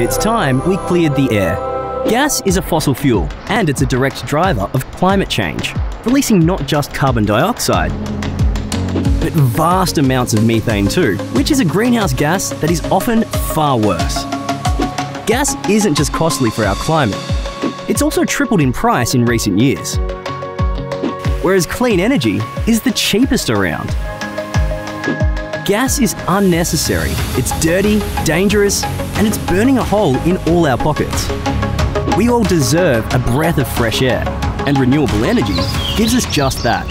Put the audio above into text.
It's time we cleared the air. Gas is a fossil fuel, and it's a direct driver of climate change, releasing not just carbon dioxide, but vast amounts of methane too, which is a greenhouse gas that is often far worse. Gas isn't just costly for our climate, it's also tripled in price in recent years. Whereas clean energy is the cheapest around. Gas is unnecessary, it's dirty, dangerous, and it's burning a hole in all our pockets. We all deserve a breath of fresh air, and renewable energy gives us just that.